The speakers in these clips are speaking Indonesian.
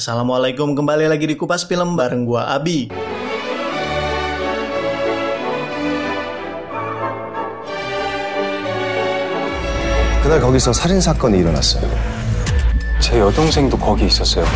Assalamualaikum kembali lagi di Kupas Film bareng gua Abi. 그날 거기서 살인 사건이 일어났어요. 제 여동생도 거기 있었어요.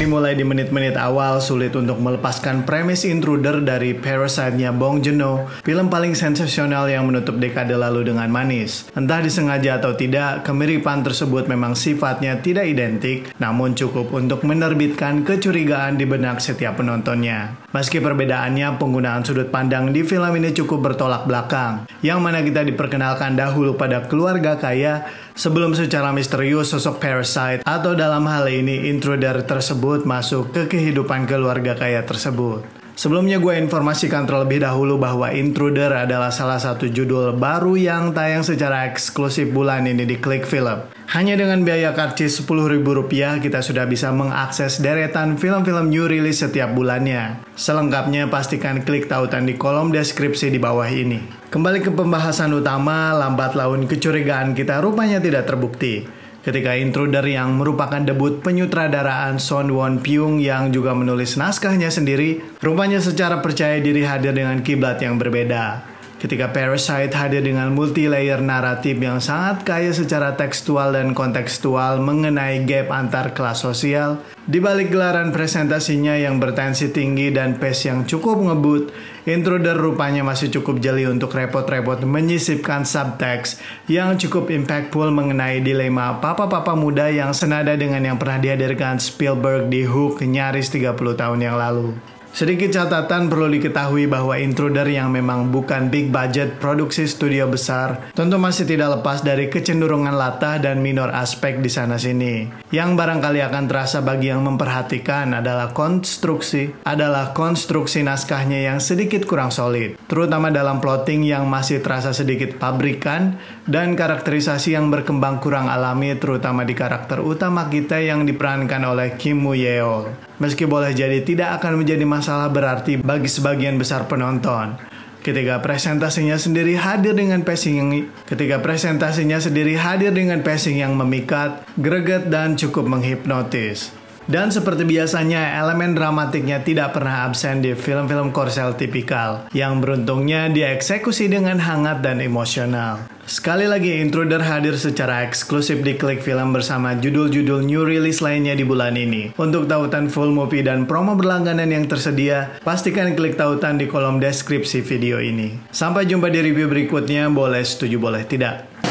Dimulai di menit-menit awal, sulit untuk melepaskan premis intruder dari Parasite-nya Bong Joon-ho, film paling sensasional yang menutup dekade lalu dengan manis. Entah disengaja atau tidak, kemiripan tersebut memang sifatnya tidak identik, namun cukup untuk menerbitkan kecurigaan di benak setiap penontonnya. Meski perbedaannya, penggunaan sudut pandang di film ini cukup bertolak belakang, yang mana kita diperkenalkan dahulu pada keluarga kaya sebelum secara misterius sosok Parasite atau dalam hal ini intruder tersebut masuk ke kehidupan keluarga kaya tersebut. Sebelumnya gue informasikan terlebih dahulu bahwa Intruder adalah salah satu judul baru yang tayang secara eksklusif bulan ini di Klik Film. Hanya dengan biaya karcis Rp10.000 kita sudah bisa mengakses deretan film-film new release setiap bulannya. Selengkapnya pastikan klik tautan di kolom deskripsi di bawah ini. Kembali ke pembahasan utama, lambat laun kecurigaan kita rupanya tidak terbukti ketika Intruder yang merupakan debut penyutradaraan Son Won Pyung yang juga menulis naskahnya sendiri, rupanya secara percaya diri hadir dengan kiblat yang berbeda. Ketika Parasite hadir dengan multi-layer naratif yang sangat kaya secara tekstual dan kontekstual mengenai gap antar kelas sosial, di balik gelaran presentasinya yang bertensi tinggi dan pace yang cukup ngebut, Intruder rupanya masih cukup jeli untuk repot-repot menyisipkan subtext yang cukup impactful mengenai dilema papa-papa muda yang senada dengan yang pernah dihadirkan Spielberg di Hook nyaris 30 tahun yang lalu. Sedikit catatan perlu diketahui bahwa Intruder yang memang bukan big budget produksi studio besar tentu masih tidak lepas dari kecenderungan latah dan minor aspek di sana sini. Yang barangkali akan terasa bagi yang memperhatikan adalah konstruksi adalah konstruksi naskahnya yang sedikit kurang solid, terutama dalam plotting yang masih terasa sedikit pabrikan dan karakterisasi yang berkembang kurang alami terutama di karakter utama kita yang diperankan oleh Kim Woo Yeol meski boleh jadi tidak akan menjadi masalah berarti bagi sebagian besar penonton. Ketika presentasinya sendiri hadir dengan pacing yang ketika presentasinya sendiri hadir dengan pacing yang memikat, greget dan cukup menghipnotis. Dan seperti biasanya, elemen dramatiknya tidak pernah absen di film-film korsel tipikal, yang beruntungnya dieksekusi dengan hangat dan emosional. Sekali lagi, Intruder hadir secara eksklusif di Klik Film bersama judul-judul new release lainnya di bulan ini. Untuk tautan full movie dan promo berlangganan yang tersedia, pastikan klik tautan di kolom deskripsi video ini. Sampai jumpa di review berikutnya, boleh setuju boleh tidak.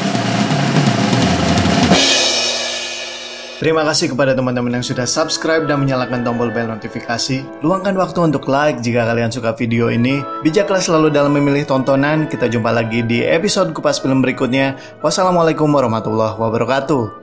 Terima kasih kepada teman-teman yang sudah subscribe dan menyalakan tombol bel notifikasi. Luangkan waktu untuk like jika kalian suka video ini. Bijaklah selalu dalam memilih tontonan. Kita jumpa lagi di episode kupas film berikutnya. Wassalamualaikum warahmatullahi wabarakatuh.